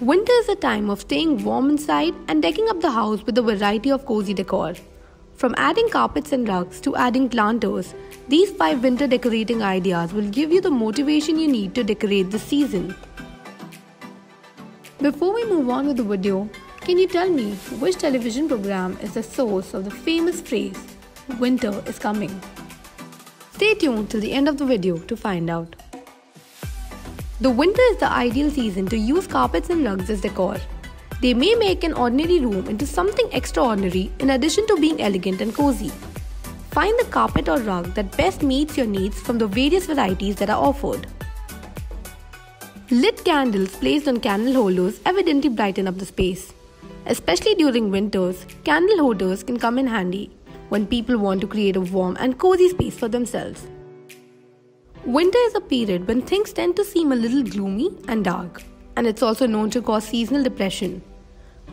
Winter is a time of staying warm inside and decking up the house with a variety of cozy decor. From adding carpets and rugs to adding planters, these 5 winter decorating ideas will give you the motivation you need to decorate the season. Before we move on with the video, can you tell me which television program is the source of the famous phrase, Winter is coming? Stay tuned till the end of the video to find out. The winter is the ideal season to use carpets and rugs as decor. They may make an ordinary room into something extraordinary in addition to being elegant and cozy. Find the carpet or rug that best meets your needs from the various varieties that are offered. Lit candles placed on candle holders evidently brighten up the space. Especially during winters, candle holders can come in handy when people want to create a warm and cozy space for themselves. Winter is a period when things tend to seem a little gloomy and dark, and it's also known to cause seasonal depression.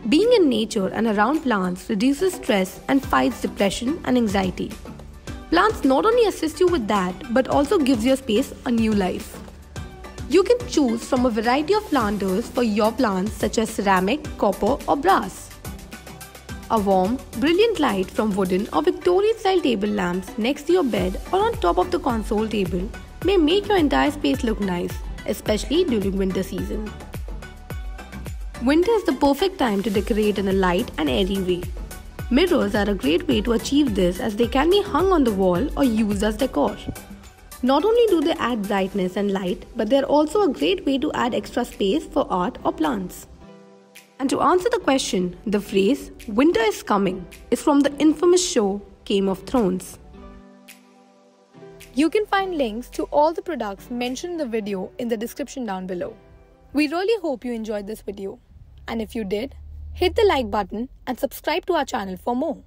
Being in nature and around plants reduces stress and fights depression and anxiety. Plants not only assist you with that, but also gives your space a new life. You can choose from a variety of planters for your plants such as ceramic, copper or brass. A warm, brilliant light from wooden or Victorian style table lamps next to your bed or on top of the console table may make your entire space look nice, especially during winter season. Winter is the perfect time to decorate in a light and airy way. Mirrors are a great way to achieve this as they can be hung on the wall or used as decor. Not only do they add brightness and light, but they are also a great way to add extra space for art or plants. And to answer the question, the phrase winter is coming is from the infamous show Game of Thrones. You can find links to all the products mentioned in the video in the description down below. We really hope you enjoyed this video. And if you did, hit the like button and subscribe to our channel for more.